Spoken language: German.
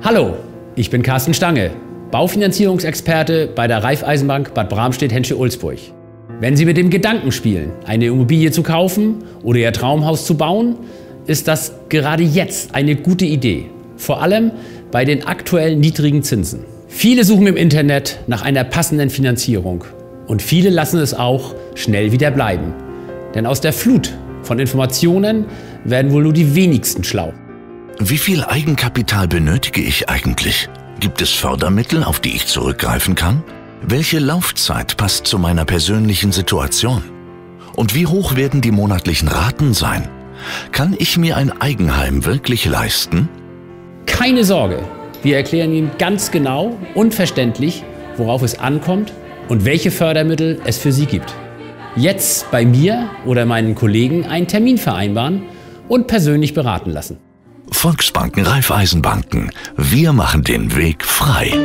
Hallo, ich bin Carsten Stange, Baufinanzierungsexperte bei der Raiffeisenbank Bad Bramstedt-Hensche-Ulzburg. Wenn Sie mit dem Gedanken spielen, eine Immobilie zu kaufen oder Ihr Traumhaus zu bauen, ist das gerade jetzt eine gute Idee. Vor allem bei den aktuell niedrigen Zinsen. Viele suchen im Internet nach einer passenden Finanzierung und viele lassen es auch schnell wieder bleiben. Denn aus der Flut von Informationen werden wohl nur die wenigsten schlau. Wie viel Eigenkapital benötige ich eigentlich? Gibt es Fördermittel, auf die ich zurückgreifen kann? Welche Laufzeit passt zu meiner persönlichen Situation? Und wie hoch werden die monatlichen Raten sein? Kann ich mir ein Eigenheim wirklich leisten? Keine Sorge, wir erklären Ihnen ganz genau und verständlich, worauf es ankommt und welche Fördermittel es für Sie gibt. Jetzt bei mir oder meinen Kollegen einen Termin vereinbaren und persönlich beraten lassen. Volksbanken, Raiffeisenbanken. Wir machen den Weg frei.